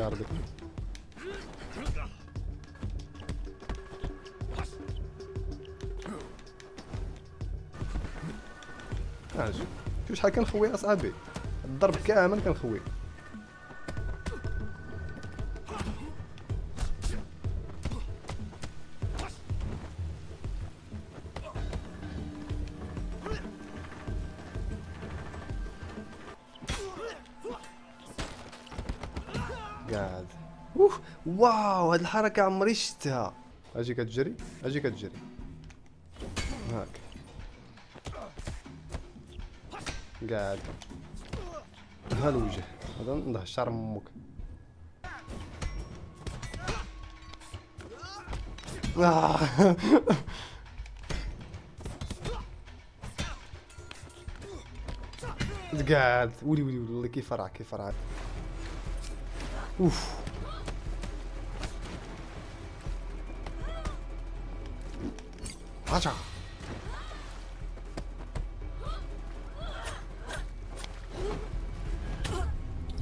قاردي آه، شوف شوف شحال كنخوي اصاحبي الضرب كامل كنخوي واو هاد الحركة عمري شفتها أجي كتجري أجي كتجري هاك. قاعد. ها الوجه هذا نضح شعر أمك آه. قاعد. ولي ولي ولي كيف فرع كيف فرع أوف. هاجا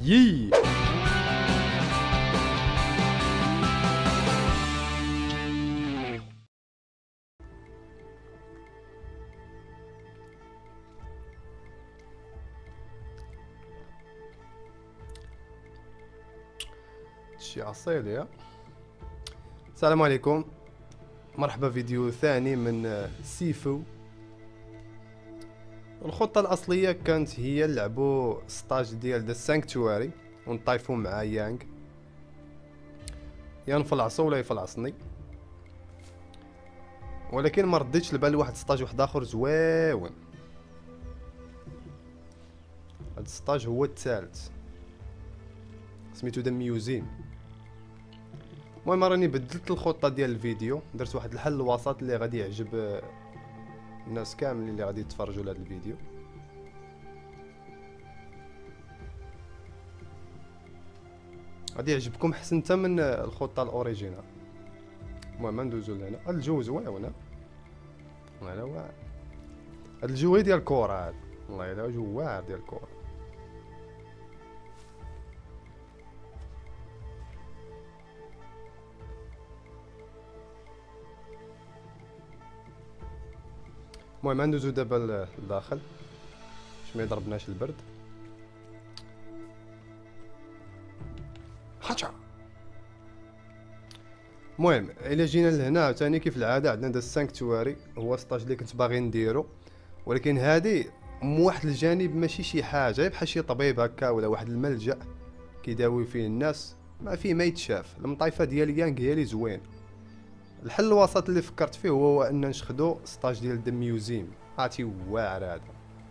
يي شي اصيل يا السلام عليكم مرحبا فيديو ثاني من آه، Sifu. الخطة الأصلية كانت هي نلعبو stage ديال The Sanctuary ونطايفو مع يانغ يا نفلعصو ولا يفلعصني ولكن ما رديتش لبال واحد stage واحد آخر زوين هاد ال stage هو الثالث. سميتو The Museum المهم راني بدلت الخطة ديال الفيديو درت واحد الحل الوسط اللي غادي يعجب آه، الناس كاملين اللي غادي يتفرجوا لهذا الفيديو. غادي يعجبكم حسن حتى من آه، الخطة ال original. المهم ندوزو لهنا. الجو زوين هذا واعر. هاد الجو ديال الكورة هاد والله الا جو واعر ديال الكورة المهم ندوزو دابا لداخل باش ما يضربناش البرد. هاتشا المهم الا جينا لهنا عاوتاني كيف العادة؟ عندنا the sanctuary هو stage اللي كنت باغي نديرو. ولكن هادي من واحد الجانب ماشي شي حاجة بحال شي طبيب هكا ولا واحد الملجأ كيداوي فيه الناس ما فيه ما يتشاف. المطايفة ديال يانغ هي اللي زوين. الحل الوسط اللي فكرت فيه هو أن نشدو stage ديال the museum عرفتي واعر هذا.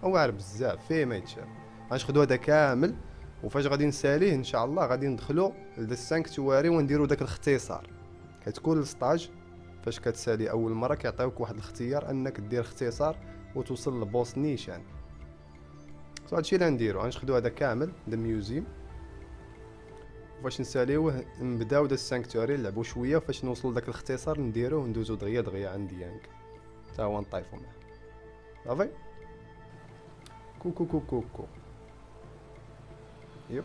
واعر بزاف فيه ما يتشاف. غنشدو هذا كامل وفاش غادي نساليه إن شاء الله غادي ندخلو ل the sanctuary ونديرو داك الاختصار. كل stage فاش كتسالي أول مرة كيعطيوك واحد الاختيار أنك دير اختصار وتوصل ل boss نيشان. so هادشي اللي نديرو غنشدو هذا كامل the museum فاش نساليوه نبداو the sanctuary نلعبو شوية فاش نوصلو لداك الاختصار نديروه وندوزو دغيا دغيا عند يانغ تا هو نطايفو معاه. صافي؟ go go go كو يب.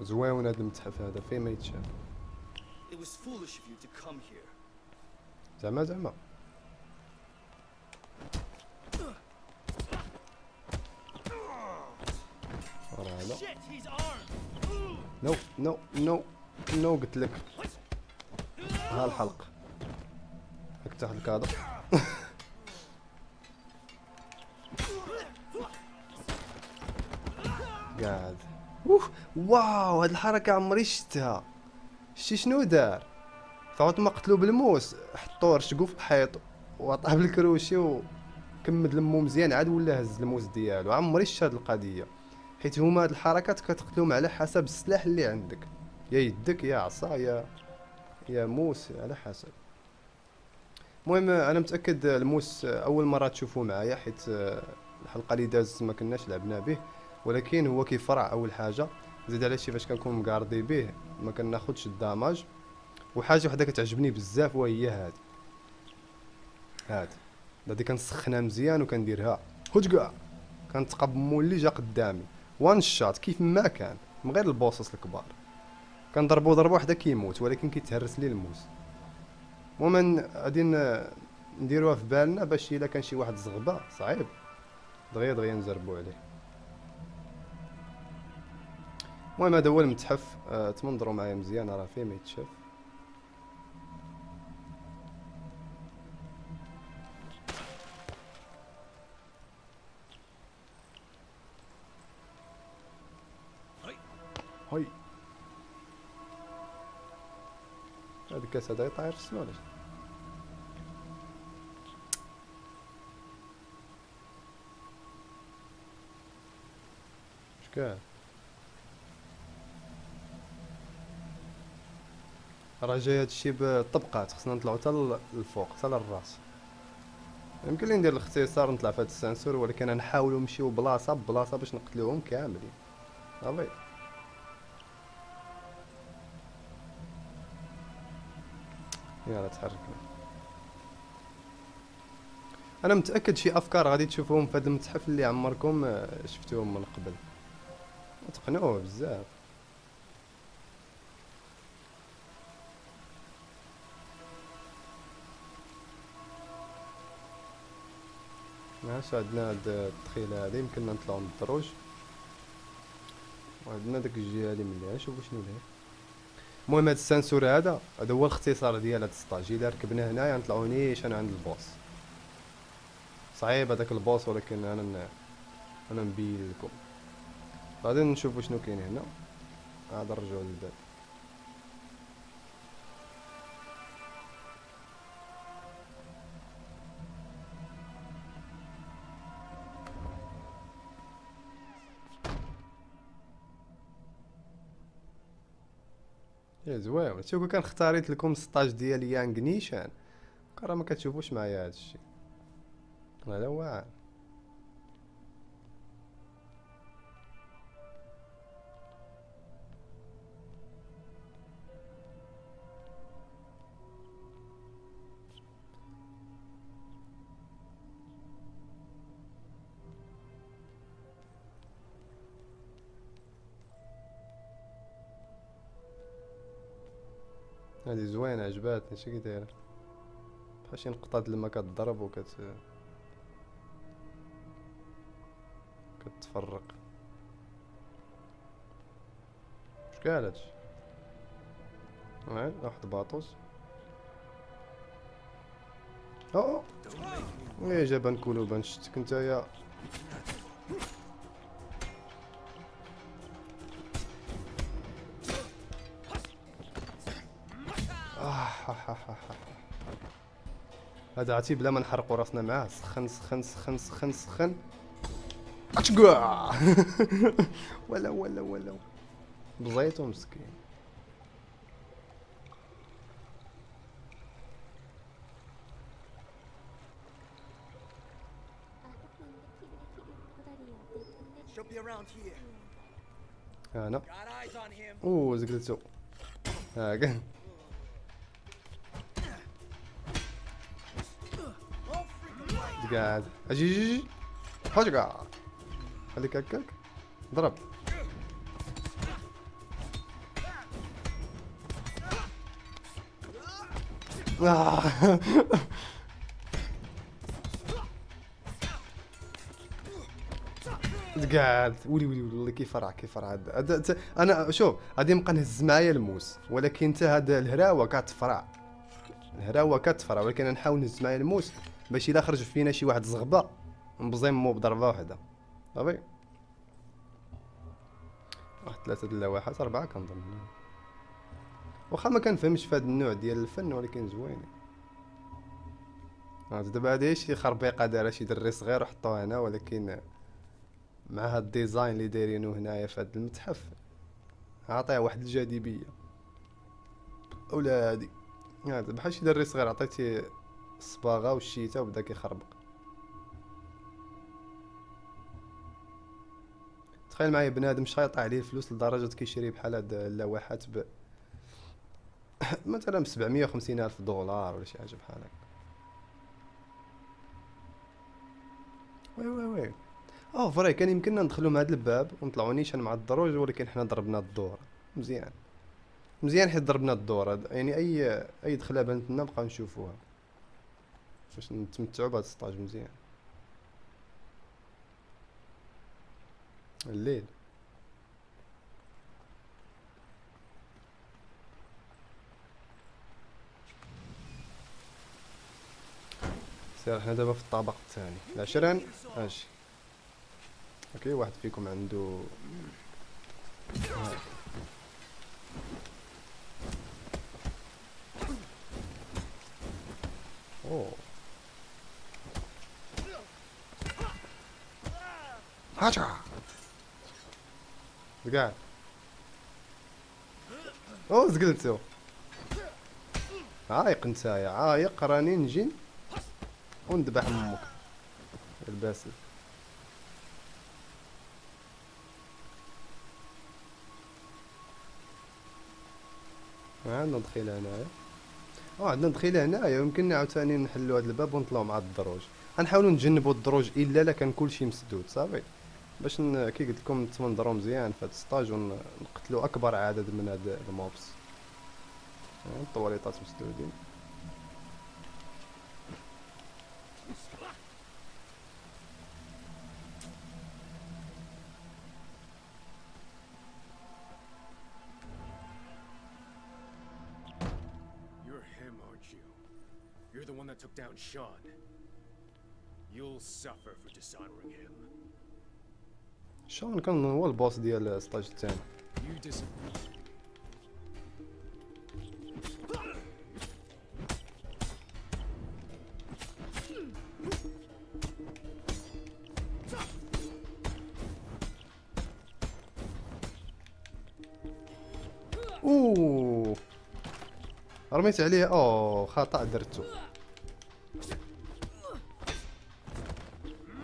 زوين هذا المتحف هذا فيه ما يتشاف. It was foolish of you to come here. زعما زعما. no no no no قلت لك. ها الحلق هاك تحت الكادر. قاعد. واو هاد الحركة عمري شفتها شتي شنو دار؟ فوت ما قتلو بالموس حطوه رشقو في الحيط وعطاه بالكروشي وكمد لمو مزيان عاد ولا هز الموس ديالو. عمري شفت هاد القضية. حيت هما هاد الحركات كتقتلهم على حسب السلاح اللي عندك. يا يدك يا عصا يا يا موس على حسب. المهم أنا متأكد الموس أول مرة تشوفوه معايا حيت الحلقة اللي دازت ما كناش لعبنا به ولكن هو كيفرع أول حاجة. زيد على شي فاش كنكون مقاردي به ما كناخدش الداماج. وحاجة وحدة كتعجبني بزاف وهي هاد. هاد. هادي كنسخنها مزيان وكنديرها. هوت كاع. كنتقب مولي جا قدامي. وان شات كيف ما كان. من غير البوسس الكبار. كنضربو ضربة واحدة كيموت ولكن كيتهرس لي الموس. المهم غادي نديروها في بالنا باش إلا كان شي واحد زغبة صعيب. دغيا دغيا نزربو عليه. المهم هذا هو المتحف. آه تمنظروا معايا مزيان راه فيه ما يتشاف. هاي. هاد الكاس هذا يطير السما ولا؟ شكون راه جاي هادشي بالطبقات خصنا نطلعو حتى للفوق حتى للراس. يمكن لي ندير الاختصار نطلع في هاد السنسور ولكن نحاولو نمشيو بلاصة بلاصة باش نقتلوهم كاملين. صافي يلا تحركنا. أنا متأكد شي أفكار غادي تشوفوهم في هذا المتحف اللي عمركم آه، شفتوهم من قبل. تقنعوه بزاف. ماشي عندنا هاد التخيلة هادي يمكننا نطلعو من الدروج وعندنا داك الجهة هادي من اللي شوفو شنو ليه المهم هاد السنسور هذا هذا هو الاختصار ديال هاد السطاج. إلا ركبنا هنايا نطلعو نيشان عند البوس صعيب هذاك البوس ولكن أنا. أنا نبين لكم غادي نشوفو شنو كاين هنا. عاد نرجعو للباب. يا زوين شوفو كان اختاريت لكم السطاج ديال يانغ نيشان. راه ما كتشوفوش معايا هذا الشيء هذا واعر. هذه زوينة عجباتني. شي كي دايرة بحال شي نقطة د الماء كتضرب وكت كتفرق. شكال هادشي واحد باطوس. أو إيه جبان كولوبان شتك نتايا. هذا عرفتي بلا ما نحرقو راسنا معاه. سخن سخن سخن سخن سخن. أتشقع! ولا ولا ولا بزيتو مسكين. أنا. أوه زقلتو. هاكا قاعد أجي قاعد خليك هكاك. ضرب. قاعد ولي ولي ولي كيف راه كيف راه؟ أنا شوف غادي نبقى نهز معايا الموس. ولكن انت هاد الهراوة كتفرع. الهراوة كتفرع ولكن نحاول نهز معايا الموس. باش إلا خرج فينا شي واحد زغبة نبزيمو بضربة واحدة صافي. واحد ثلاثة د اللوحات أربعة كنظن. واخا ما كنفهمش في هذا النوع ديال الفن ولكن زوينين ها دابا هادي شي خربيقة دارها شي دري صغير وحطوها هنا ولكن مع هاد ال design اللي دايرينو هنايا في هاد المتحف عطيه واحد الجاذبية. اولا هادي هذا بحال شي دري صغير عطيتيه الصباغه والشيته وبدا كيخربق. تخيل معايا بنادم شايط عليه الفلوس لدرجة كيشري بحال هاد اللوحات ب مثلا ب 750 ألف دولار ولا شي حاجة بحال هكا. oui oui oui. آه vrai كان يمكننا ندخلو من هذا الباب ونطلعو نيشان مع الدروج ولكن حنا ضربنا الدور. مزيان. مزيان حيت ضربنا الدور. يعني أي أي دخلة بانت لنا نبقاو نشوفوها. باش نتمتعوا بهذا ال stage مزيان. الليل. سير حنا دابا في الطابق الثاني. العشرين ماشي. أوكي واحد فيكم عنده اوه هاجا قاعد أو زقلتو عايق نتايا عايق راني نجي. وندبح أمك الباسل. عندنا دخيل هنايا آه عندنا دخيل هنايا يمكن عاوتاني نحلو هاد الباب ونطلعو مع الدروج. غنحاولو نتجنبو الدروج إلا لا كان كلشي مسدود صافي. باش. كي قلت لكم نتمنظرو مزيان في هاد ال stage ونقتلو أكبر عدد من هاد ال mobs الطواليطات مسدودين? You're the one that took down Sean. You'll suffer for dishonoring him. شون كان هو البوس ديال السطاج الثاني اوه. رميت عليه. اوه خطأ درتو.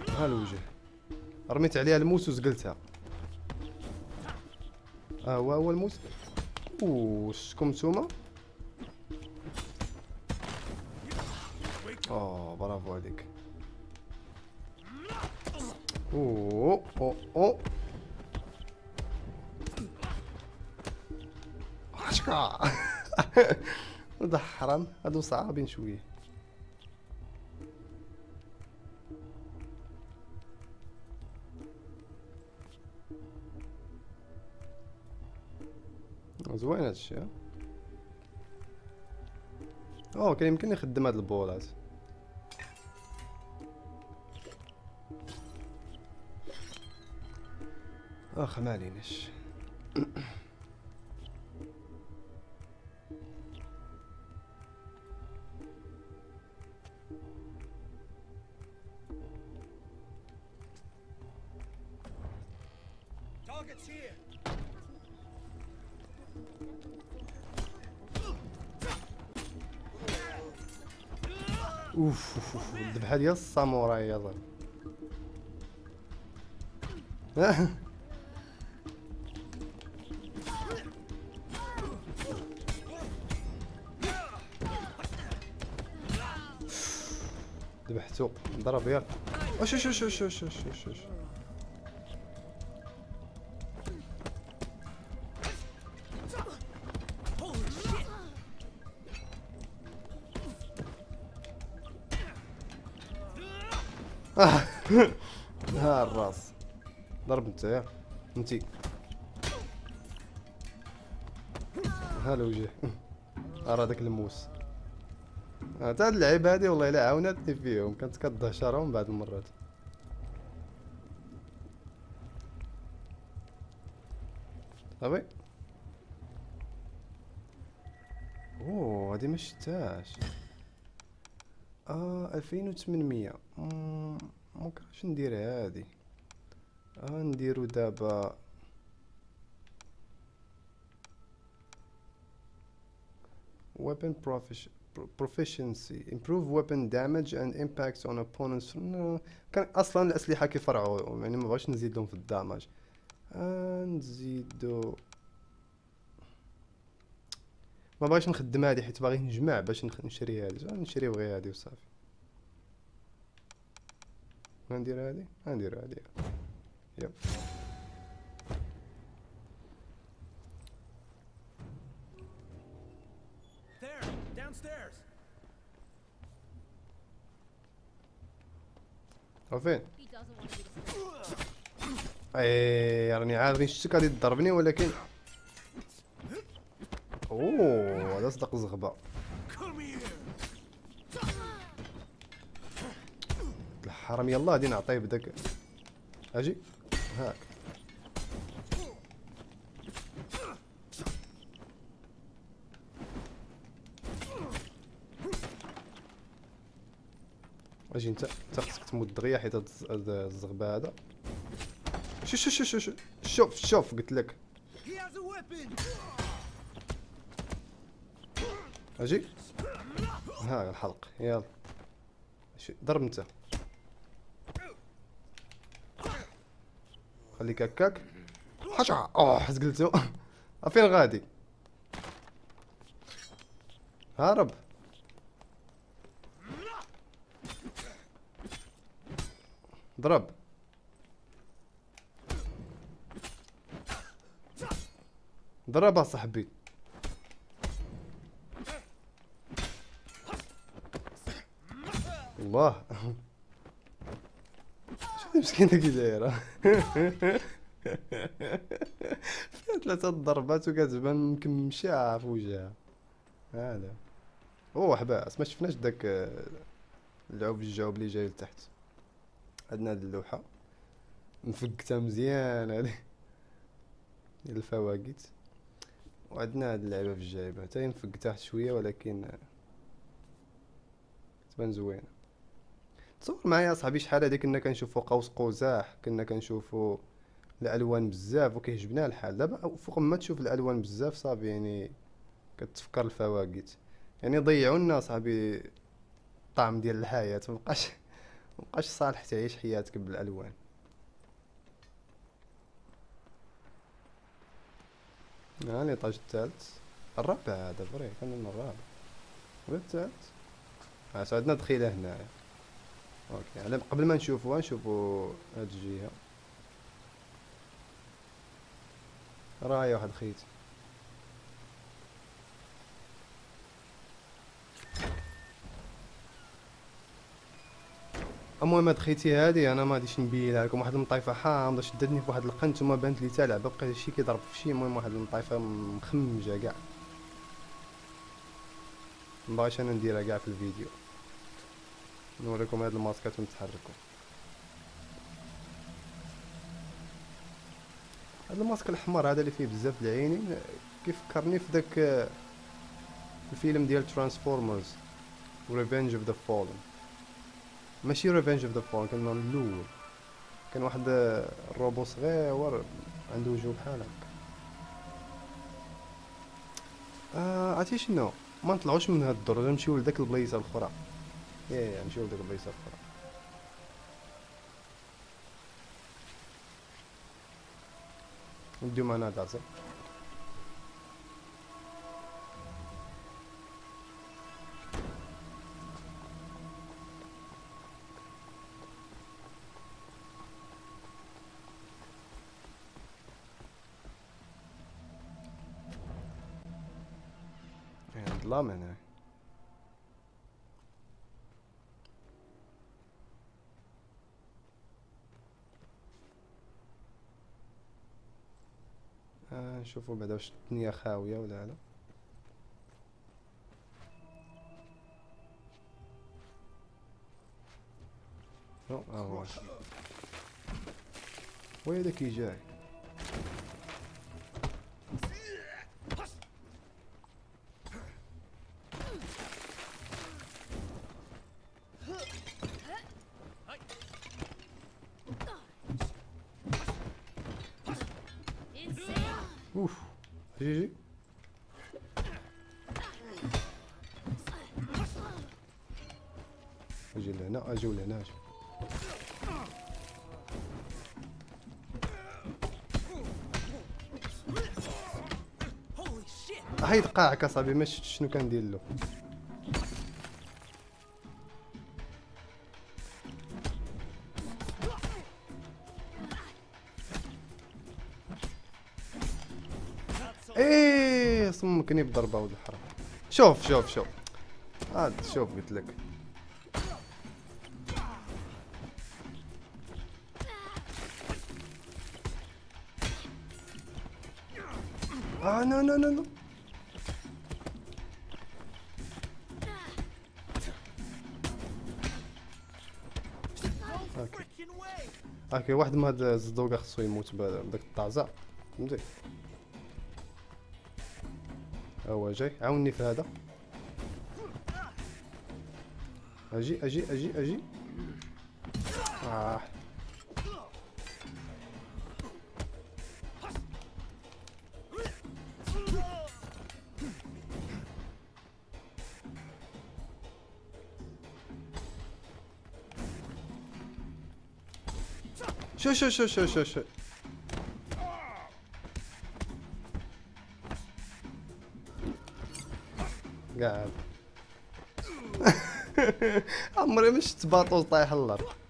ها الوجه رميت عليها الموس وزقلتها. ها هو هو الموس؟ أوه شكم نتوما أوه برافو عليك. أوه أوه أوه. عشقا هذا حرام هادو صعابين شوية. زوين هادشي ها أوه كان يمكن يخدم هاد البولات. أخ ما عليناش. واحد يص ساموراي يظل ذبحتو ضرب ياك. وش وش وش وش وش وش ضرب انت يا انتي ها الوجه أرى داك الموس. آه، تا هاد اللعيبة هادي والله إلا عاونتني فيهم. كانت كدهشرهم بعض المرات صافي أوه هادي ما شفتهاش. آه ألفين وثمنمية مكرهش ندير هادي. نديرو دابا. Weapon profici- pro- proficiency. Improve weapon damage and impact on opponents. No، كان أصلا الأسلحة كيفرعوا يعني ما بغاش نزيد لهم في الدامج نزيدو ما بغيتش نخدم هادي حيت باغي نجمع باش نشري هادي. نشريو غير هادي وصافي. غندير هادي؟ غندير هادي. يب There, downstairs. وفين He doesn't want to be disturbed. اي راني عارف فين شفتك غادي تضربني ولكن أوه هذا صدق زغبة. الحرام يلا غادي نعطيه بداك أجي هاك. أجي انت انت خصك تموت دغيا حيت هاد الز- هاد الزغبة هذا شوف شوف شوف شوف شوف شوف قلت لك. أجي؟ ها الحلق يلا. شو- ضرب انت. خليك هكاك حشا اوه حزقلتو فين غادي. هارب ضرب. ضرب صاحبي. الله. شوف مسكينة كي دايرة فيها ثلاثة ضربات وكتبان مكمشة في وجهها. هذا. اوه حباس ما شفناش داك آه، اللعب الجاوب اللي جاي لتحت. عندنا هاد اللوحة. مفقتها مزيان ديال الفواكت وعندنا هاد اللعبة في الجايبة. حتى هي مفقتها شوية ولكن آه، تبان زوينة. تصور معايا صاحبي شحال هادي كنا كنشوفو قوس قزح كنا كنشوفو الألوان بزاف وكيعجبنا الحال. دابا فوق ما تشوف الألوان بزاف صافي يعني كتفكر الفواكت يعني ضيعوا لنا صاحبي الطعم ديال الحياة. مبقاش مبقاش صالح تعيش حياتك بالألوان. ها l'étage الثالث. الرابع هذا vrai كان الرابع. ولا الثالث. so عندنا دخيلة هنايا. أوكي. على قبل ما نشوفوها نشوفو هاد الجهة. راهي واحد خيت المهم هاد خيتي هادي أنا ما غاديش نبينها لكم. واحد المطيفة حامضة شدتني في واحد القنت وما بانت لي تاع لعبة بقى شي كيضرب في شي. المهم واحد المطيفة مخمجة كاع. مبغيتش أنا نديرها كاع في الفيديو. نوريكم هاد الماسكات ونتحركوا هاد ال mask الأحمر هذا اللي فيه بزاف د العينين كيفكرني في داك آه، الفيلم ديال Transformers Revenge of the Fallen ماشي Revenge of the Fallen كان الأول. كان واحد آه، الروبو صغير عنده وجه بحال هكا. آه عرفتي شنو؟ ما نطلعوش من هاد الدرج نمشيو لداك البلايصة الأخرى. يا يا نمشيو لديك البلايصه الاخرى نديو معنا دازا يعني ظلام هنا آه نشوفو بعدا واش الدنيا خاوية ولا لا. نو آه هو وين داك جاي Holy shit! حيد قاعك اصاحبي ما شفتش شنو كندير له. إيه صمكني بضربة ولد الحرام شوف شوف شوف. هاد شوف قلت لك. آه no no no no. Okay واحد من هاد الزدوقة خصو يموت بداك الطعزة. فهمتي هو جاي. عاوني في هذا. أجي أجي أجي أجي. شو شو شو شو شو شو. قاعد. عمري ما شفت باطوز طايح الأرض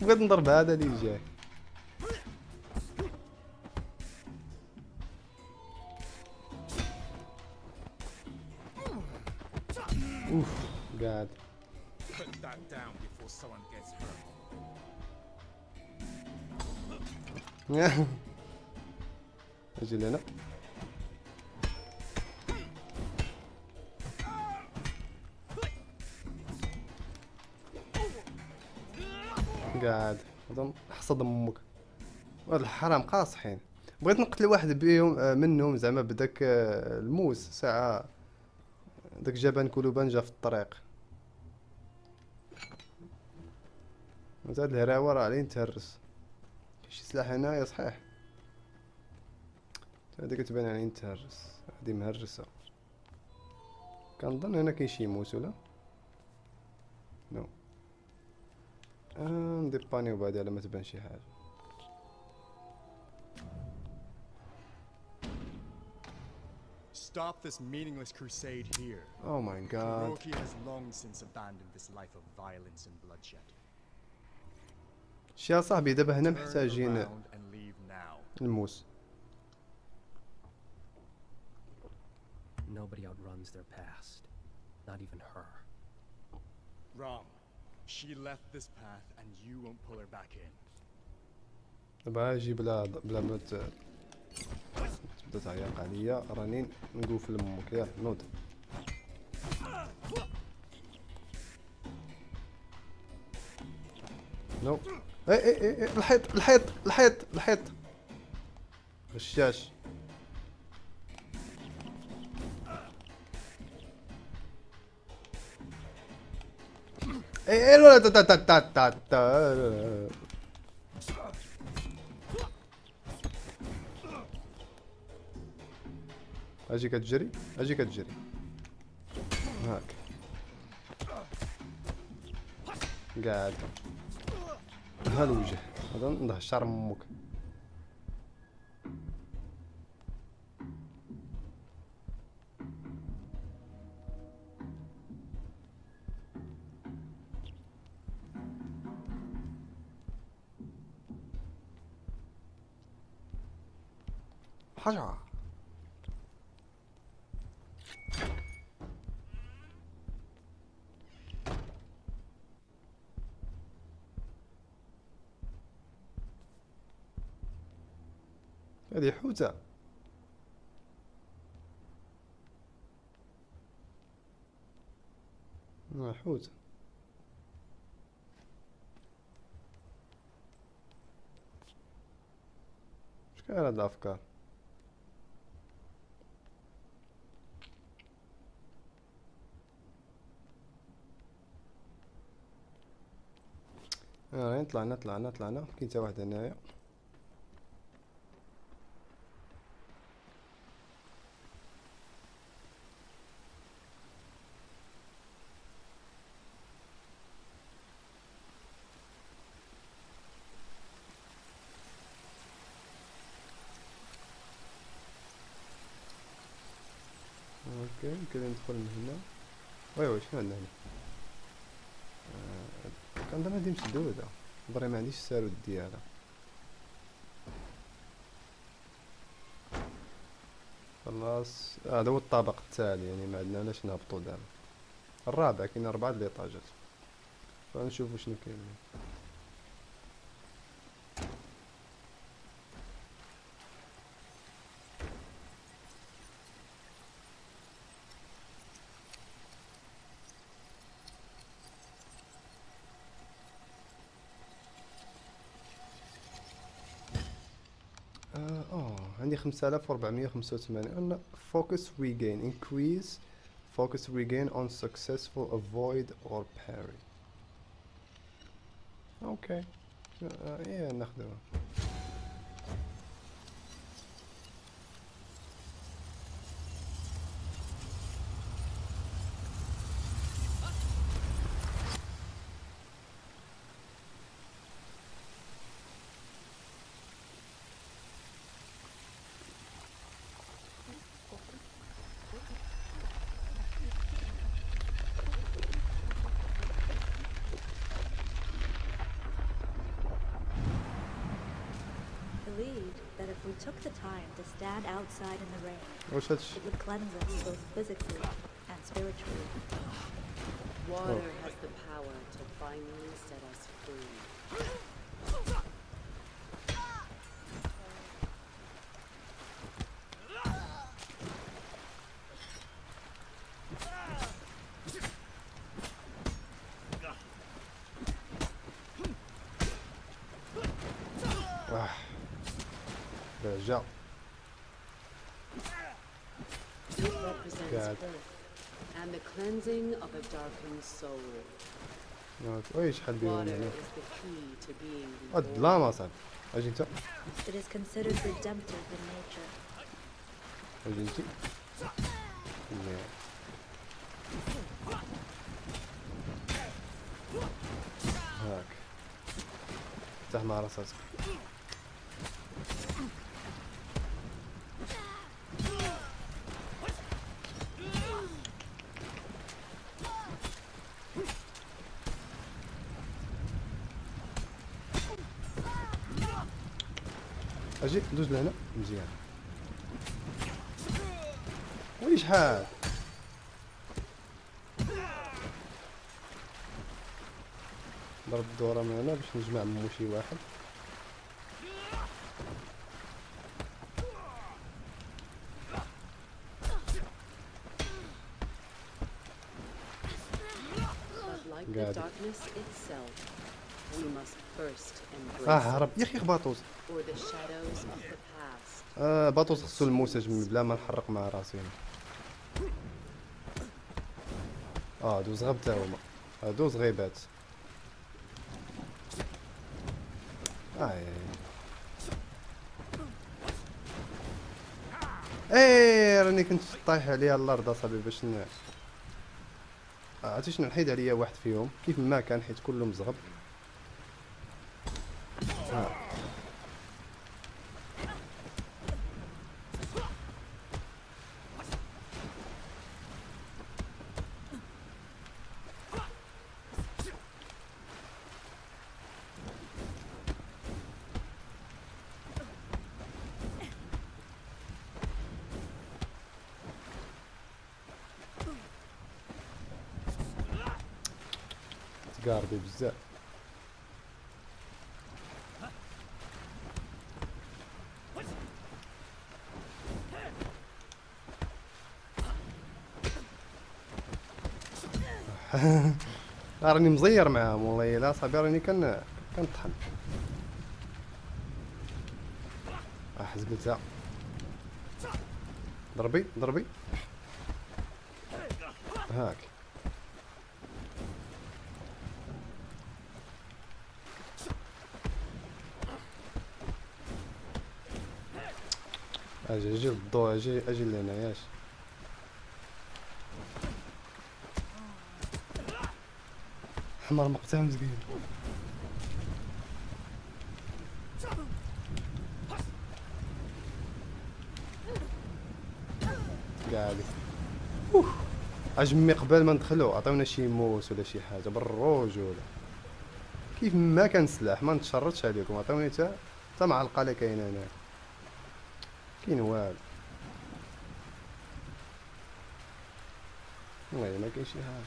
بغيت نضرب هذا اللي جاي. الحرام قاصحين. بغيت نقتل واحد بيهم آه، منهم زعما بداك آه، الموس ساعة داك جبان كلوبان جا في الطريق. وزاد الهراوة راه عليه نتهرس. شي سلاح هنايا صحيح. هذيك تبان عليه نتهرس. هادي مهرسة. كنظن هنا كاين شي موس ولا؟ نو. آه نديبانيو بعدا على ما تبان شي حاجة. Stop this meaningless crusade here. او ماي جاد Kuroki has long since abandoned this life of violence and bloodshed. شي يا صاحبي دابا هنا Turn محتاجين around and leave now. الموس Nobody outruns their past. Not even her. Wrong. She left this path and you won't pull her back in. دابا اجي بلا بلا ما ت- تبدا تعيق عليا. راني نقوفل أمك يلا نوض. نو. اي اي اي اي الحيط الحيط الحيط الحيط. غشاش. اي اي لا تا تا تا تا. أجي كتجري أجي كتجري هاك. قاعد. ها الوجه هذا نضح شعر من أمك حاجة آه، حوت. اش كان هاد الأفكار. آه طلعنا طلعنا طلعنا كاين تا واحد هنايا Okay يمكن ندخل من هنا oui oui شنو عندنا هنا؟ آه، كنظن هادي مسدودة vrai ما عنديش السارود ديالها خلاص هذا هو الطابق التالي يعني ما عندنا علاش نهبطو دابا الرابع كاين أربعة د ليطاجات فنشوفو شنو كاين. عندي خمسة آلاف وربعمية خمسة وثمانين focus regain increase focus regain on successful avoid or parry اوكي آه ايه ناخدوها stand outside in the rain. What's that? It would cleanse us both physically and spiritually. Water oh. has the power to finally set us free. Ah. Birth and the cleansing of a darkened soul. key to being هاد reborn. الظلام اصاحبي أجي انت It is considered redemptive in nature. أجي انت. هاك افتح مع راسك أجي دوز لهنا. مزيان. وي شحال؟ ضرب الدورة من هنا باش نجمع مو شي واحد. Like the darkness itself, آه هرب it, يا أخي باطوس آه باطوس خصو الموسج بلا ما نحرق مع راسي. آه دوز غاب تا هما. آه دوز غيبات. آه إيه. راني كنت طايح عليها الأرض أصاحبي باش ن آه، عرفتي شنو نحيد عليا واحد فيهم كيف ما كان حيت كله مزغب آه. تقاربي بزاف. راني مزير معاهم والله لا صاحبي راني كن كنطحن آه حزقلتها ضربي ضربي. هاك. أجي أجي الضوء أجي أجي لهنا ياش. حمر مقطع مزقين قاعد اجمي قبل ما ندخلو عطيونا شي موس ولا شي حاجة بالرجوله كيف ما كان سلاح ما نتشرطش عليكم عطيوني تا تا معلقة اللي كاينة هنا كاين والو. والله ما كاين شي حاجة.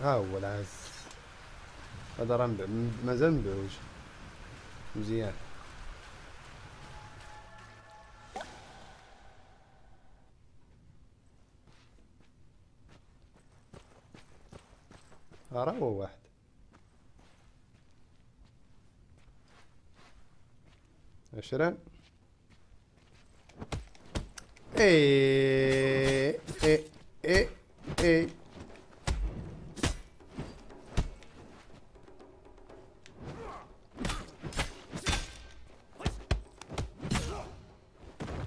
ها هو العز. هذا راه مازال مبعوج مزيان. راه هو واحد. عشرين إيه إيه إيه إيه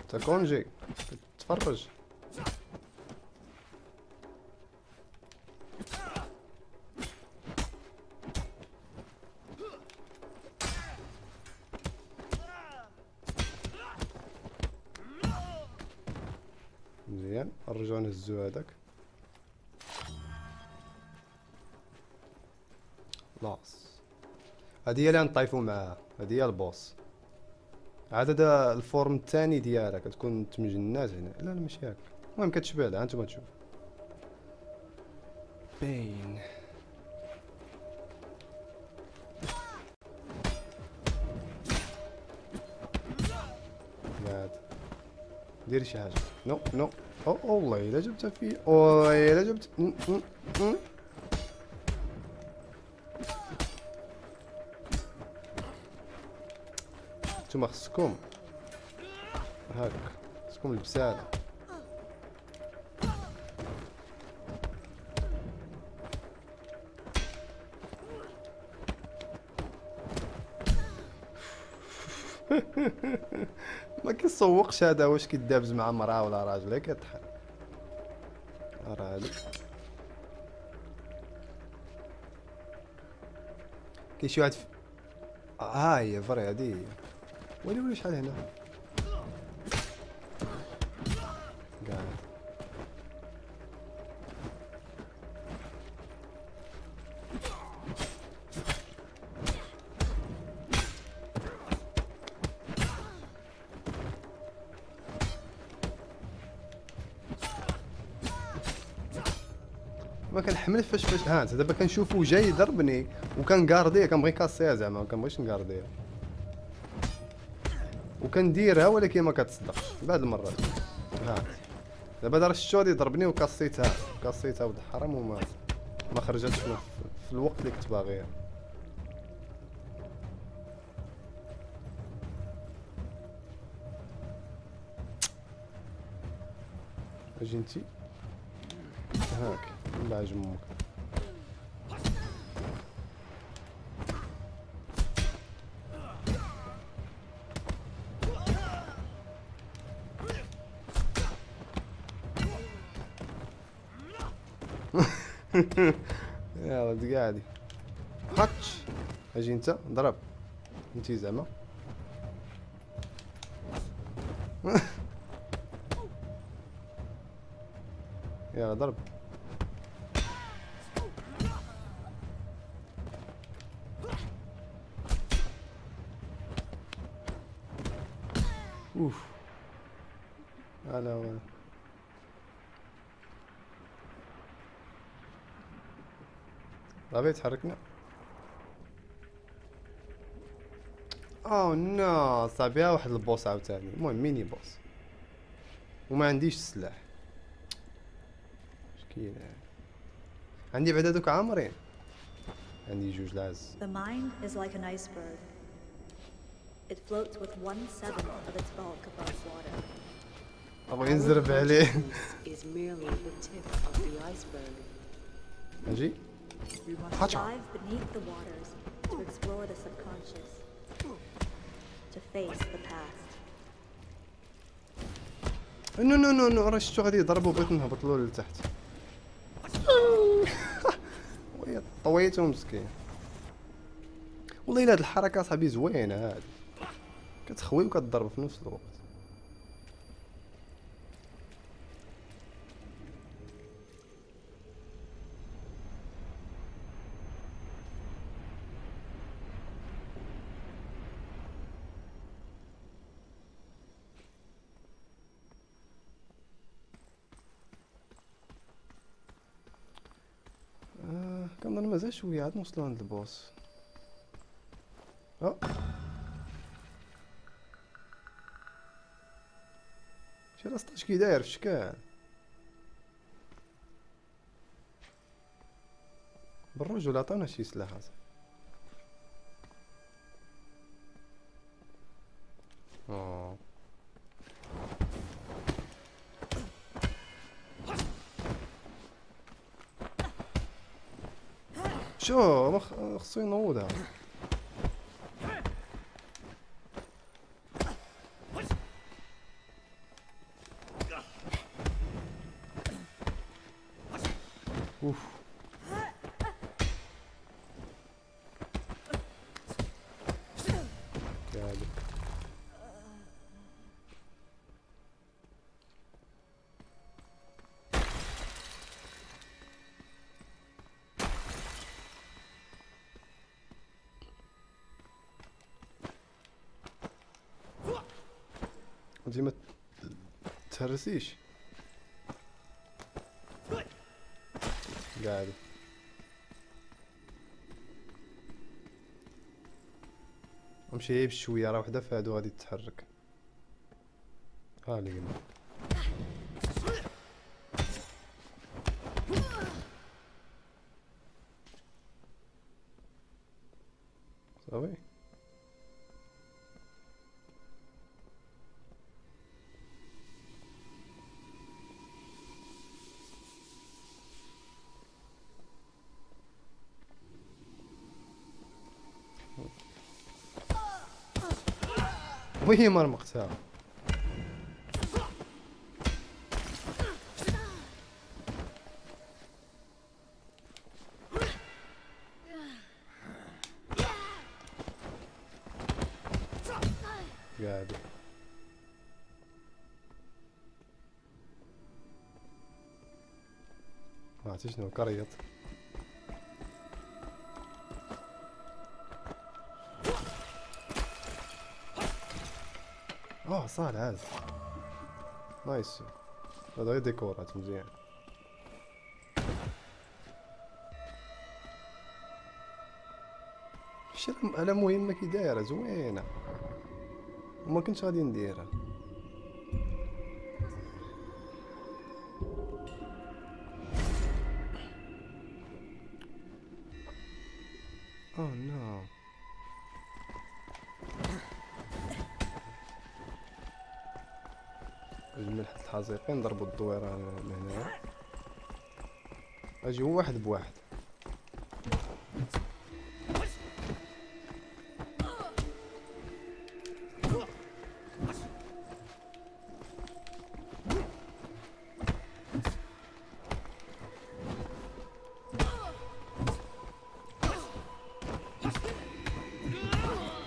تكونجي تفرج نهزو هذاك. لاص. هادي هي اللي نطيفو معاها. هادي هي البوس. عاد هذا الفورم الثاني ديالها كتكون تمجنات هنا. لا لا ماشي هكا المهم كتشبه لها انتما تشوف باين دير شي حاجة. no no. والله الا جبتها في والله الا جبت. نتوما خصكم هاك. خصكم البسالة. كيسوقش هذا واش كيدابز مع مرأة ولا راجل هيك يطحن راه كاين شي واحد في... ها هي فري هادي هي ويلي ويلي شحال هنا؟ كنحمل فاش فاش ها دابا كنشوفو جاي يضربني وكنقارديه كنبغي نكاسيها زعما ما كنبغيش نقارديها وكنديرها ولكن ما كتصدقش بعض المرات ها دابا دار غادي يضربني وكاسيتها كاسيتها ولد الحرام وما ما خرجتش في الوقت اللي كنت باغيها أجي أنتي؟ هاك. يجمك يا ولد قاعدي. هاتش أجي انت ضرب. انتي زعما. غابي تحركنا oh no صعب يا واحد ال boss عاوتاني. المهم mini boss. وما عنديش السلاح مشكلة عندي بعدا دوك عامرين. عندي جوج العز. The mind is like an iceberg. It floats with one seventh of its bulk above water. ابغي نزرب عليه. is merely the tip of the iceberg. أجي Hacha. beneath the waters to explore the subconscious, to face the past. no no no no راه شفتو غادي يضربو بغيت نهبط له لتحت ويا طويتو مسكين والله الا هاد الحركه صاحبي زوينه هادي كتخوي وكتضرب في نفس الوقت مازال شوية عاد نوصلو عند البوس آه شي لاصطاش كي داير في شكال بالرجل عطاونا شي سلاح اصاحبي شو ما خ- خصو ينوضها ديما تهرسيش. قاعد. امشي بشوية راه وحدة فادو غادي تتحرك. ها اللي قلنا صافي وهي مرمقتها قاعد. ما شنو كريط صار عاد نايس. هذا غير ديكورات مزيان. شي على مهمة كي دايرة زوينة. وما كنتش غادي نديرها. الدويرة لهنا أجي واحد بواحد.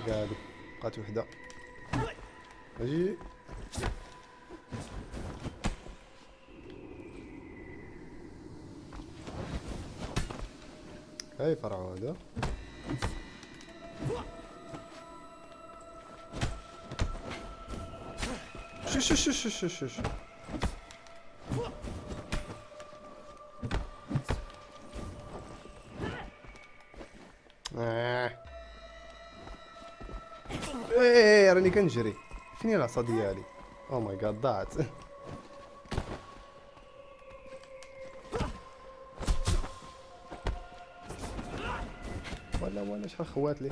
قاعد بقات وحدة. أجي. هاي فرع هذا شو شو شو شو شو شو شو آه. إيه راني كنجري فين هي العصا ديالي oh my god ضاعت شحال خوات لي.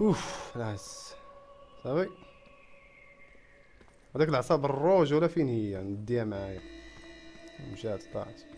أوف نايس. صافي. هذاك العصا بالروج ولا فين هي؟ نديها معايا. مشات طاعت.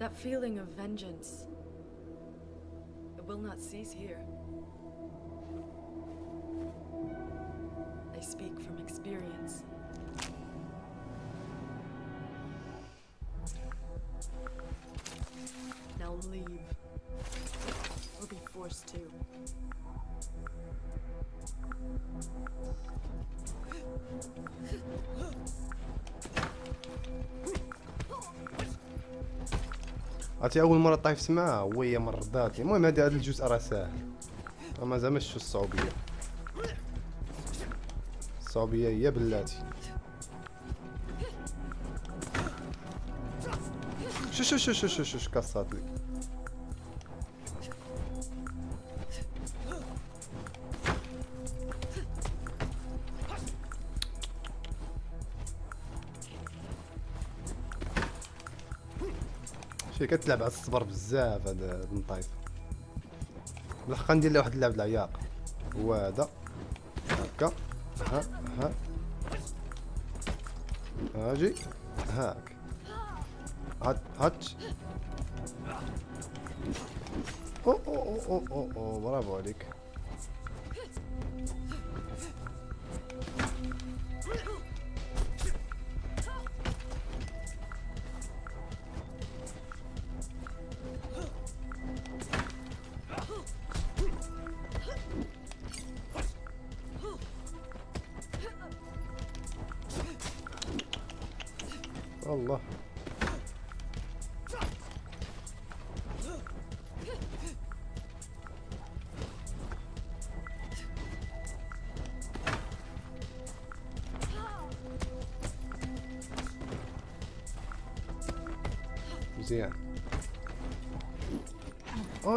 That feeling of vengeance. It will not cease here. I speak from experience. Now leave. Or be forced to. عرفتي أول مرة طايفت معاه هو هي مرداتني المهم هذا هذا الجزء راه ساهل. ما زعما الصعوبية؟ الصعوبية هي بلاتي. شو شو شو شو شو شو لي كتلعب على الصبر بزاف هاد هاد النطايف. بالاخا ندير له واحد اللعب العياق. هو هذا. هكا. ها ها. هاجي. هاك. هات هات أو أو أو أو أو, أو. برافو عليك.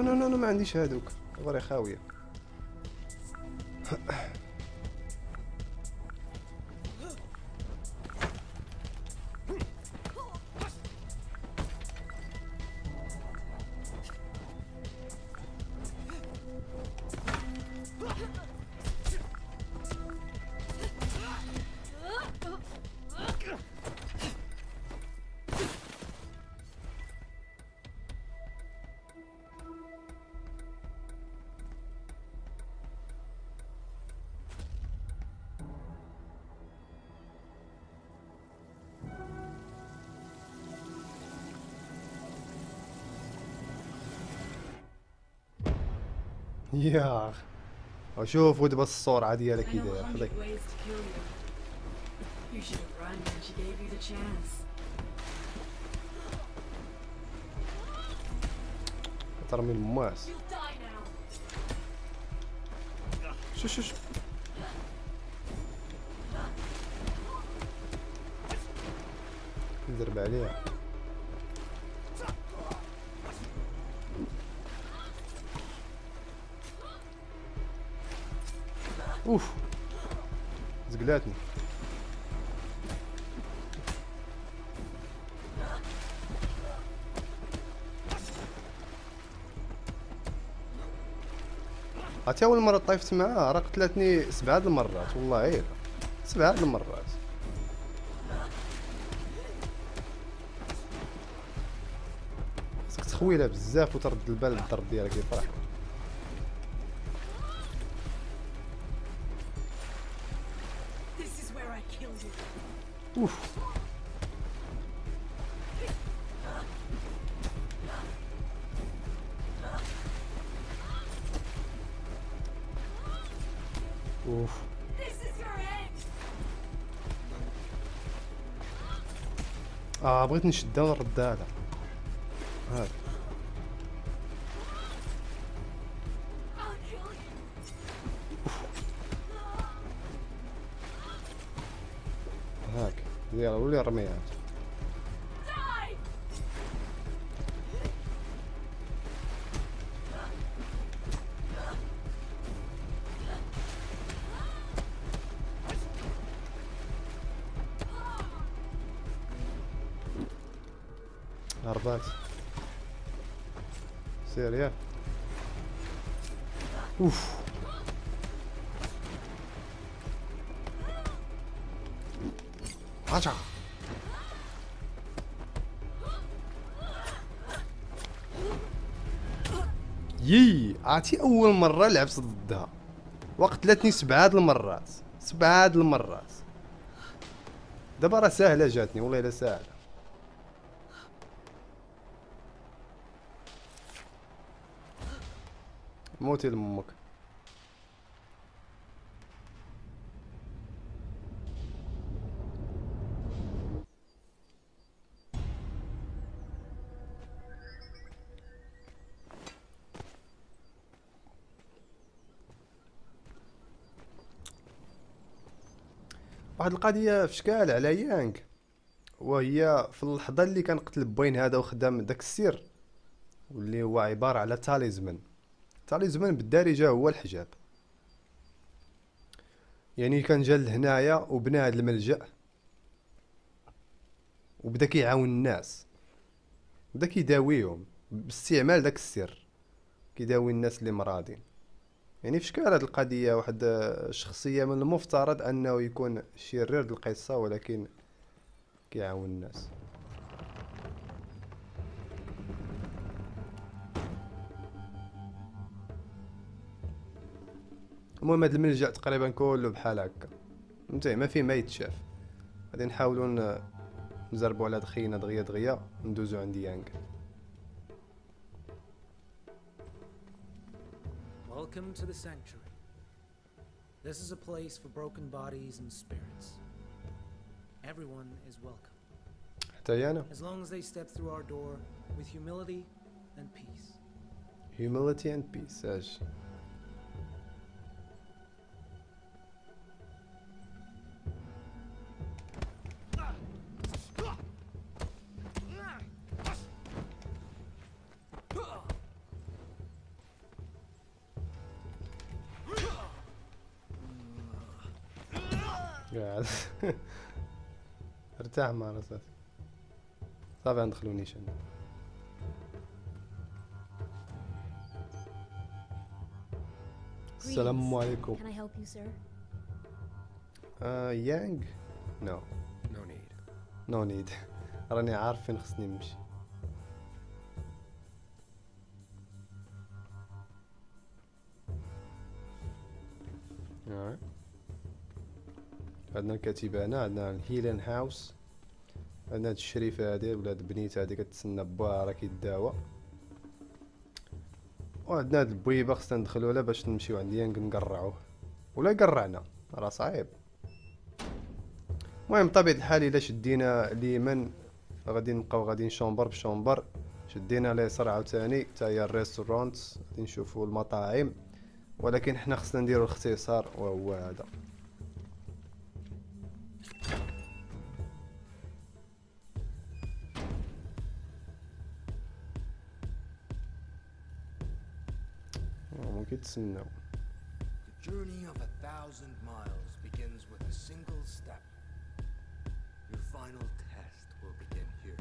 نو نو نو ما عنديش هادوك غير خاويه يا أشوف ودي بس الصور عادية لك كذا ترى من الماس شو شو شو؟ نضرب عليها أوف. زقلاتني. عرفتي أول مرة طايفت معاه. راه قتلتني سبعة د المرات. والله غير سبعة د المرات. خصك تخويلها بزاف وترد البال بالضرب ديالك يفرح. بغيت نشدها ونردها لها هاك. هاك. يلا ولي رميها عرفتي؟ أول مرة لعبت ضدها. وقتلتني سبعة د المرات. سبعة د المرات. دابا راه ساهلة جاتني والله إلا ساهلة. موتي لامك واحد القضية في شكال على يانغ وهي في اللحظة اللي كان قتل بوين هذا وخدام داك السر واللي هو عبارة على تاليزمان تاليزمان بالدارجة هو الحجاب. يعني كان جا لهنايا وبنى هذا الملجأ وبدا كيعاون الناس. بدا كيداويهم باستعمال داك السر كيداوي الناس اللي مراضين يعني في شكال هاد القضية واحد الشخصية من المفترض أنه يكون شرير د القصة ولكن كيعاون الناس. المهم هاد الملجأ تقريبا كله بحال هكا. فهمتي؟ ما فيه ما يتشاف. غادي نحاولوا نزربوا على هاد خينا دغيا دغيا ندوزو عند يانغ. Welcome to the Sanctuary. This is a place for broken bodies and spirits. Everyone is welcome. Diana. As long as they step through our door with humility and peace. Humility and peace, Ash. ارتاح مع راسك صافي ندخلو نيشان السلام عليكم. Can I help you, sir? آه يانغ no No need. no need راني عارف فين خصني نمشي. Alright. عندنا الكتيبة هنا عندنا ال healing house عندنا هاد الشريفة هادي ولاد البنيت هادي كتسنى باها راه كيداوى. وعندنا هاد البويبة خصنا ندخلو لها باش نمشيو عند يانغ نقرعوه ولا يقرعنا راه صعيب. المهم بطبيعة الحال إلا شدينا اليمين غادي نبقاو غادي chambre ب chambre شدينا اليسار عاوتاني حتى هي ال restaurant غادي نشوفو المطاعم. ولكن حنا خصنا نديرو الاختصار وهو هذا. it's no. The journey of a thousand miles begins with a single step. Your final test will begin here.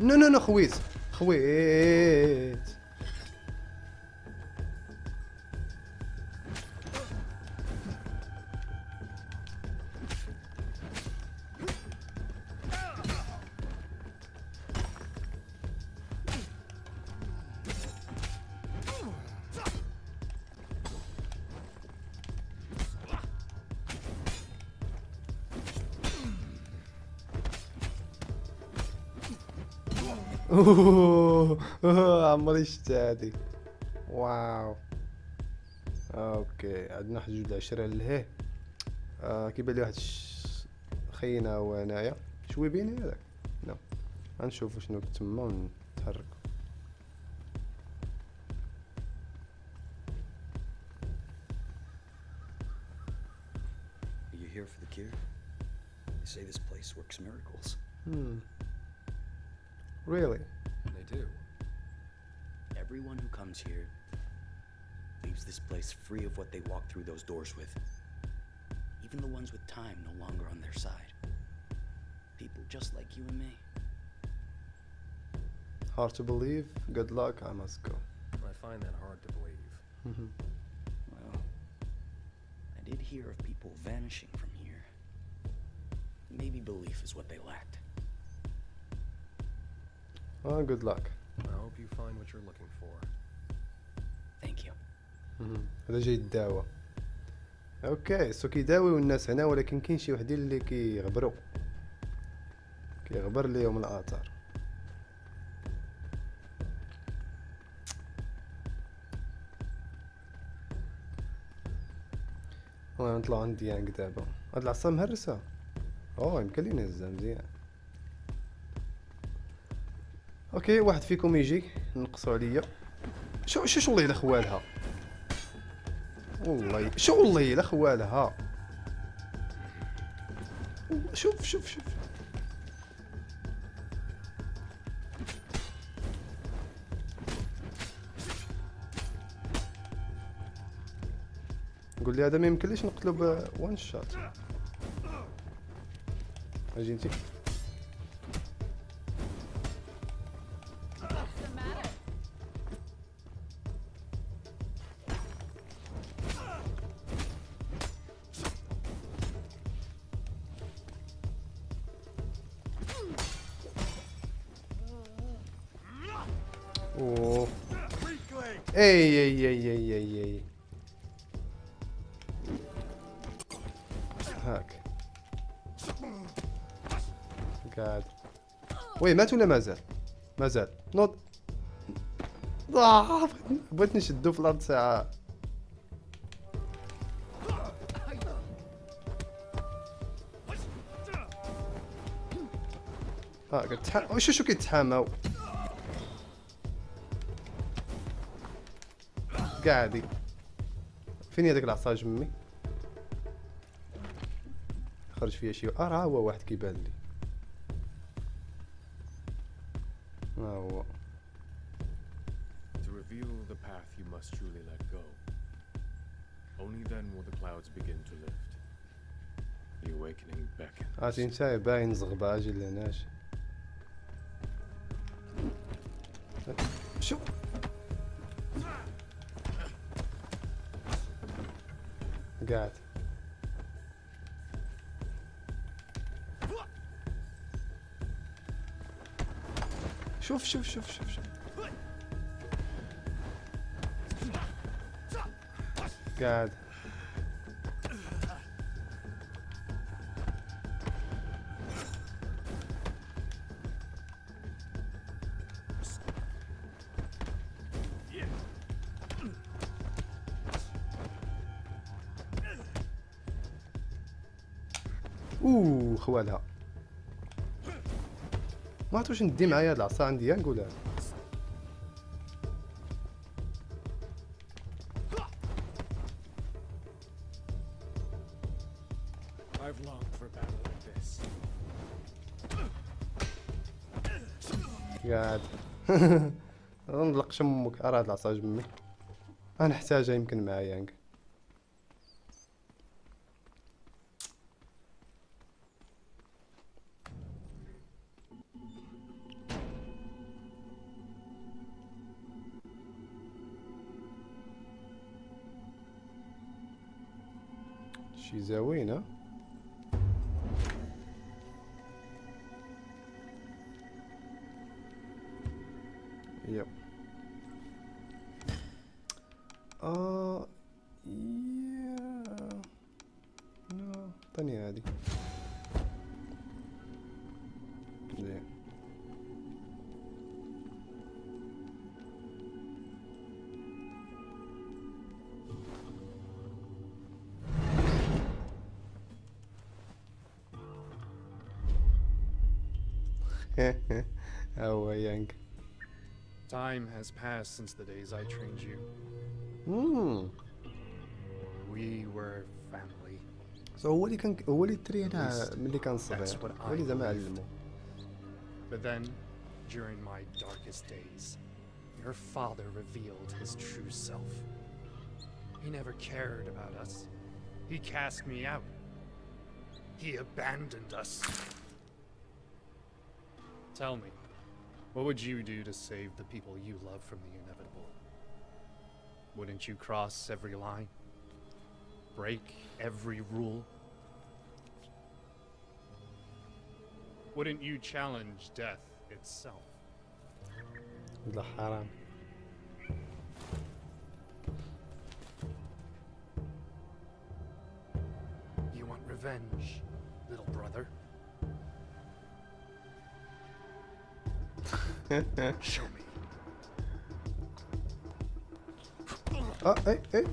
نو نو نو خويت خويت. شفت هادي wow. okay عندنا واحد جوج العشرة لهيه. آه كيبان لي واحد خينا هو هنايا شوي بين هذاك. no غنشوفو شنو تما walked through those doors with. Even the ones with time no longer on their side. People just like you and me. hard to believe good luck I must go I find that hard to believe. Well, I did hear of people vanishing from here. Maybe belief is what they lacked. oh good luck I hope you find what you're looking for. Thank you. مهم. هذا جاي يداوى okay so كيداويو الناس هنا ولكن كاين شي وحدين اللي كيغبروا. كيغبر ليهم الآثار. ونطلعو عند يانغ دابا؟ هاد العصا مهرسة. أوه يمكن لي نهزها مزيان. okay واحد فيكم يجي نقصوا عليا. شو شو شو والله إلا خوالها؟ والله. شو والله الا خوالها شوف شوف شوف. قول لي هذا ما يمكنليش نقتلو ب one shot أجي انتي وي مات ولا مازال مازال نوض. آه، بغيت- نشدو في الأرض ساعة. آه كتح... شو شو كيتحاماو قاعدي. فين هذاك العصا جمي خرج فيها شي. آه راه هو واحد كيبان لي. عرفتي انت باين زغبة أجي لهنا أجي شو؟ قاعد. شوف شوف شوف شوف شوف. قاعد. أوه خوالها. ما عرفت واش ندي معايا هاد العصا عندي نقولها. قاعد نطلق شمك ارى هاد العصا جمي. أنا نحتاجها يمكن معايا يانك شي has passed since the days I trained you. مم. We were family. سو هو اللي كان هو اللي ترينا least ملي كان that's صغير what هو اللي I زعما believed. علمو But then, during my darkest days, your father revealed his true self. He never cared about us. He cast me out. He abandoned us. Tell me, what would you do to save the people you love from the inevitable? Wouldn't you cross every line? Break every rule? Wouldn't you challenge death itself? The haram. You want revenge, little brother? Show me. آه اي اي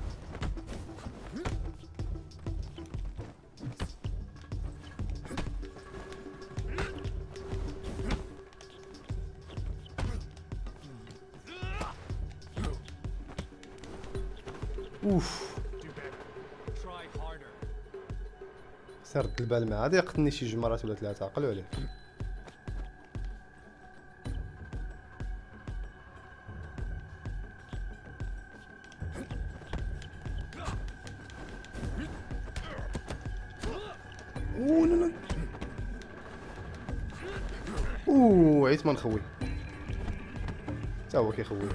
اوف رد البال معاه غادي يقتلني شي جوج مرات ولا ثلاثة عقلوا عليه. اوه عيت ما نخوي تا هو كيخوي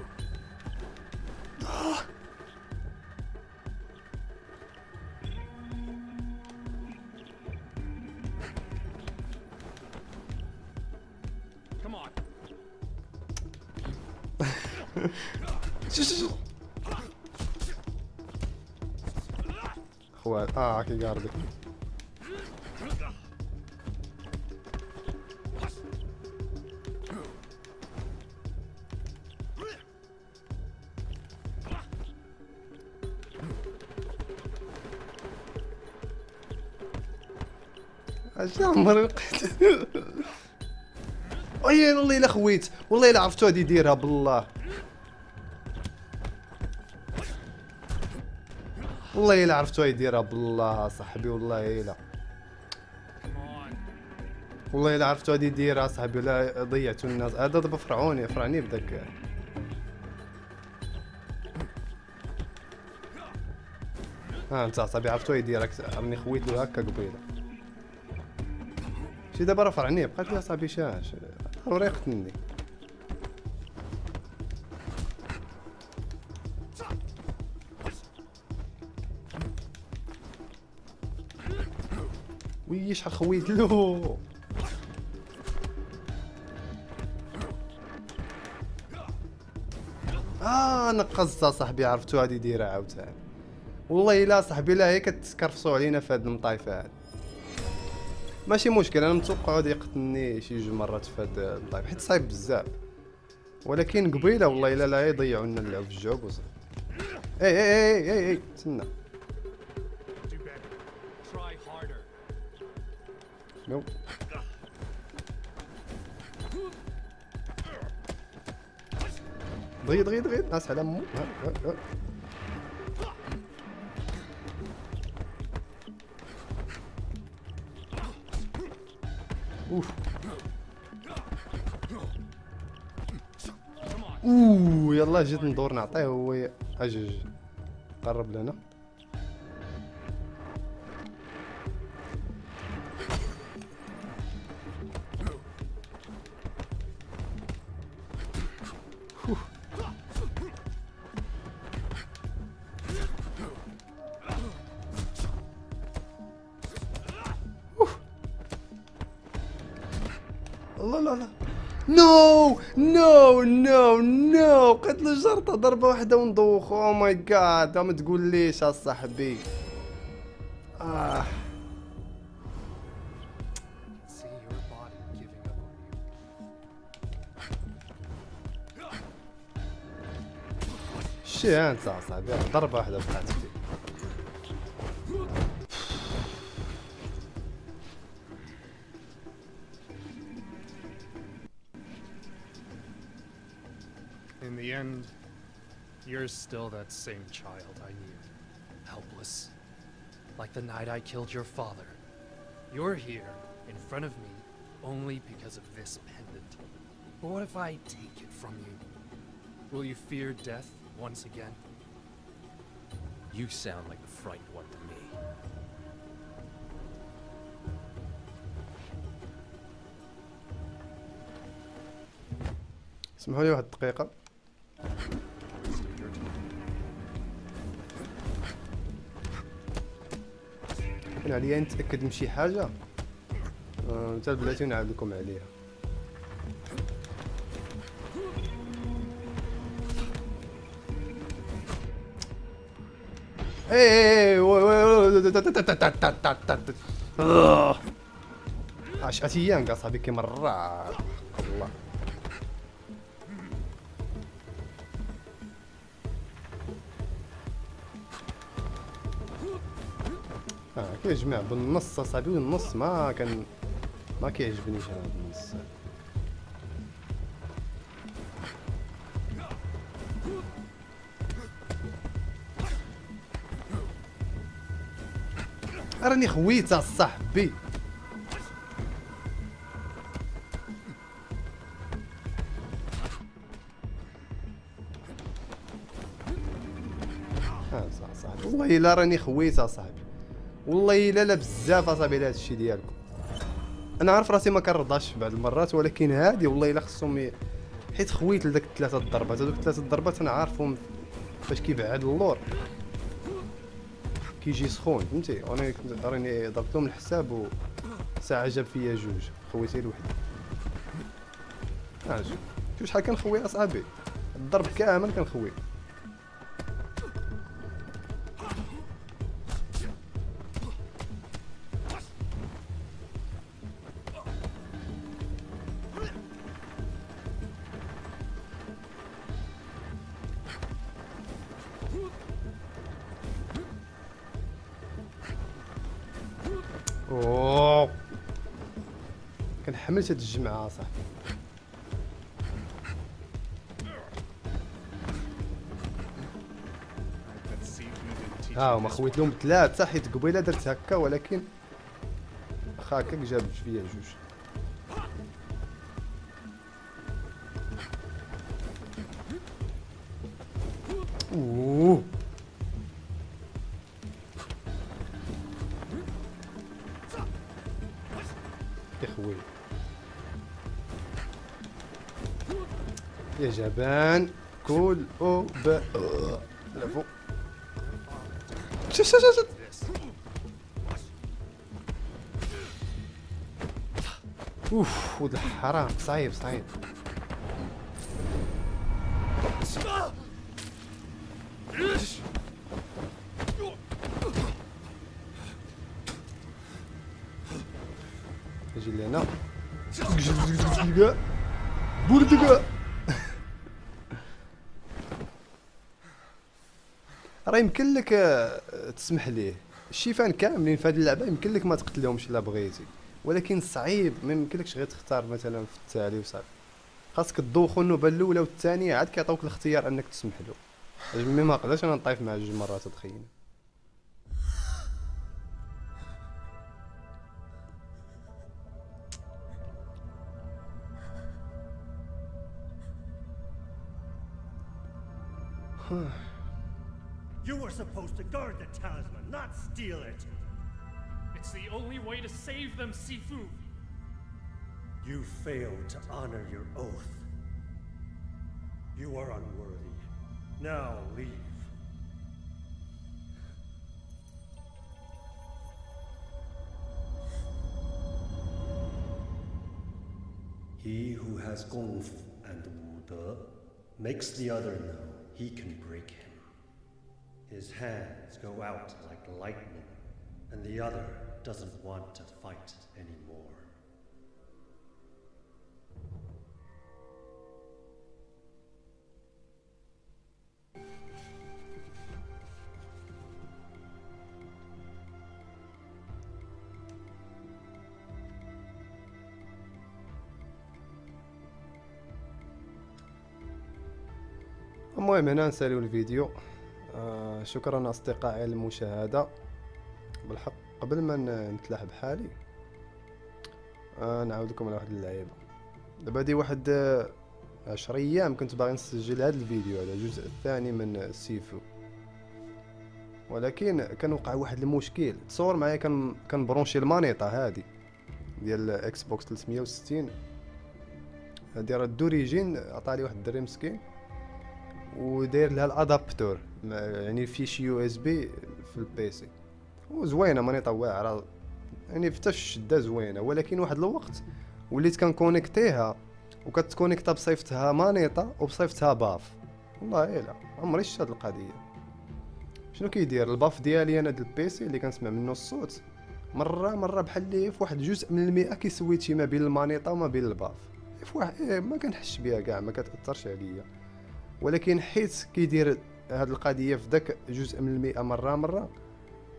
Come on. خوات آه كيقاربك اش عمري لقيت أي والله إلا خويت والله إلا عرفتو هادي يديرها بالله. والله إلا عرفتو يديرها بالله صاحبي والله إلا. والله إلا عرفتو هادي يديرها صاحبي ولا ضيعتو الناس. هذا دابا فرعوني فرعني بداك ها أنت صاحبي عرفتو يديرها راني خويت له هكا قبيلة. شي دابا راه فرعني بقات لي اصاحبي شاش ضروري يقتلني وي شحال خويت له. آه نقصت صاحبي عرفتو هادي دايره عاوتاني. والله إلا صاحبي لا هي كتكرفصوا علينا في هاد المطايفة هاد ماشي مشكل أنا متوقع غادي يقتلني شي جوج مرات في هاد ال live حيت صعيب بزاف. ولكن قبيلة والله إلا لا يضيعوا لنا اللعب في الجوب وصافي إي إي إي إي إي تسنى. no دغيا دغيا دغيا ناس على مو اوه يلا جيت ندور نعطيه هو أجج. قرب لنا. no بقيت له جرطة ضربة واحدة وندوخ oh my god ما تقوليش أصاحبي؟ آه. شي انت أصاحبي. ضربة واحدة بقات فيك end, you're still that same child I knew. Helpless. Like the night I killed your father. You're here, in front of me, only because of this pendant. But what if I take it from you? Will you fear death once again? You sound like the frightened one to me. اسمحوا لي واحد الدقيقه كان عليا نتاكد من شي حاجة آه، حتى بلاتي نعاود لكم عليها إيه عشرة أيام كاع كيجمع بالنص اصاحبي والنص ما كان ما كيعجبنيش هذا النص. راني خويتها صاحبي. صح صاحبي. والله إلا راني خويتها صاحبي. والله إلا لا بزاف أصاحبي على هادشي ديالكم. أنا عارف راسي ما كنرضاش بعض المرات ولكن هادي والله إلا خصهم حيت خويت لداك الثلاثة الضربات. هذوك الثلاثة الضربات أنا عارفهم فاش كيبعد اللور. كيجي سخون فهمتي؟ كنت- راني ضربتهم الحساب و ساعة جاب فيا جوج. خويتي الوحده آه شوف شحال كنخوي أصاحبي. الضرب كامل كنخوي كنحملت هاد الجمعة صاحبي. ها هما خويت لهم ثلاثة حيت قبيلة درت هكا ولكن واخا هكاك جاب فيا جوج. يا جبان كل أو ب لا فوق. شوف شوف شوف أوف ولد الحرام صعيب صعيب. راه يمكن لك آه، تسمح ليه الشيفان كاملين في هذه اللعبة يمكن لك ما تقتلهمش إلا بغيتي. ولكن صعيب ما يمكنلكش غير تختار مثلا في التالي وصافي. خاصك تدوخو النوبه الأولى والثانية عاد كيعطوك الاختيار أنك تسمح له. مي ما نقدرش أنا نطيف مع جوج مرات تخيل It's the only way to save them, Sifu. You failed to honor your oath. You are unworthy. Now leave. He who has Gong Fu and Wu De makes the other know he can break him. His hands go out like lightning, and the other doesn't want to fight anymore. المهم هنا نساليو الفيديو. آه شكرا أصدقائي المشاهدة. بالحق. قبل ما نتلاح بحالي آه نعاود لكم على واحد اللعيبة. دابا هادي واحد آه، عشر أيام كنت باغي نسجل هذا الفيديو هذا الجزء الثاني من Sifu. ولكن كان وقع واحد المشكل. تصور معايا كنبرونشي المانيطة هادي ديال Xbox 360 هادي راه d'origine عطالي واحد الدري مسكين وداير لها ال adaptor يعني fiche USB في ال PC وزوينة مانيطه واعره يعني حتى الشدة زوينة. ولكن واحد الوقت وليت كنكونيكتيها وكتكونيكتا بصيفتها مانيطة وبصيفتها baffle. والله إلا عمري شفت هاد القضية. شنو كيدير؟ ال baffle ديالي أنا ديال ال PC اللي كنسمع منه الصوت مرة مرة بحال اللي في واحد جزء من المئة كيسويتشي ما بين المانيطة وما بين ال baffle. في واحد إيه ما كنحسش بها كاع ما كتأثرش عليا. ولكن حيت كيدير هاد القضية في داك جزء من المئة مرة مرة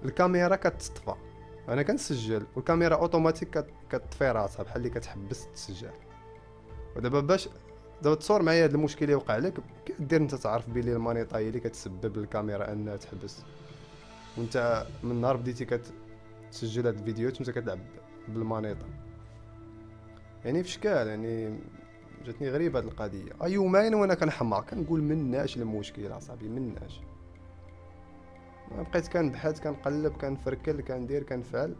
الكاميرا كتطفى. أنا كنسجل والكاميرا أوتوماتيك كتطفي راسها بحال اللي كتحبس التسجيل ودابا باش دابا تصور معايا هاد المشكل اللي وقع لك كدير أنت تعرف بلي المانيطا هي اللي كتسبب للكاميرا أنها تحبس. وأنت من نهار بديتي كتسجل هاد الفيديوهات وأنت كتلعب بالمانيطا يعني فشكل يعني جاتني غريبة هاد القضية. يومين وأنا كنحماق. كنقول مناش المشكل أصاحبي مناش. بقيت كنبحث كنقلب كنفركل كندير كنفعل.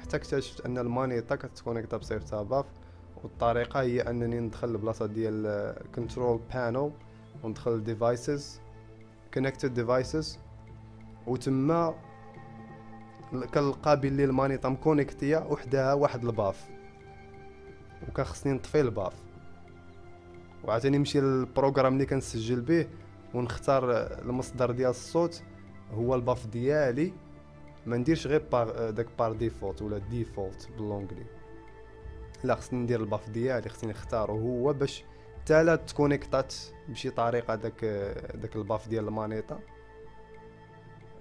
حتى اكتشفت أن المانيطا كتكونيكتا بصيفطها baffle والطريقة هي أنني ندخل البلاصه ديال control panel وندخل devices connected devices وتما كنلقى بلي المانيطا مكونيكتية وحدها واحد ال baffle. وكان خصني نطفي ال baffle. وعاوتاني نمشي لل programme اللي كنسجل به ونختار المصدر ديال الصوت. هو ال baffle ديالي ما نديرش غير par داك par default ولا default بال anglais لا خصني ندير ال baffle ديالي خصني نختارو هو باش تالا تكونيكتات بشي طريقة داك داك الباف ديال المانيطا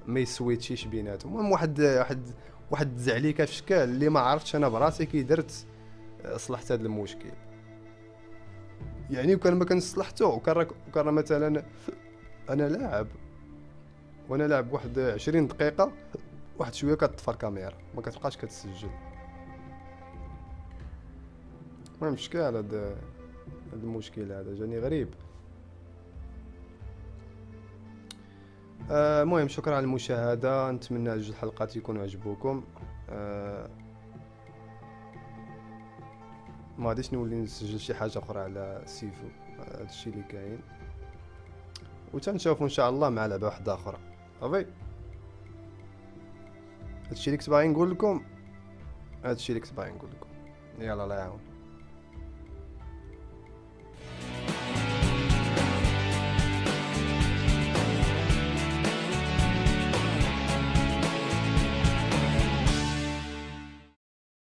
ما يسويتشيش بيناتهم. المهم واحد واحد واحد الزعليكه في شكال اللي ما عرفتش أنا براسي كي درت صلحت هذا المشكل. يعني وكان ما كان صلحته وكان وكان مثلا أنا لاعب. وأنا لاعب واحد 20 دقيقة واحد شوية كتطفى الكاميرا ما كتبقاش كتسجل. المهم شكال هاد هاد المشكل هذا جاني غريب. آه، المهم شكرا على المشاهدة. نتمنى جوج الحلقات يكونوا عجبوكم. آه ما غاديش نولي نسجل شي حاجة أخرى على سيفو هادشي اللي كاين. وتنشوفوا إن شاء الله مع لعبة واحدة أخرى. صافي هادشي اللي كنت باغي نقول لكم هادشي اللي كنت باغي نقول لكم يلا الله يعاون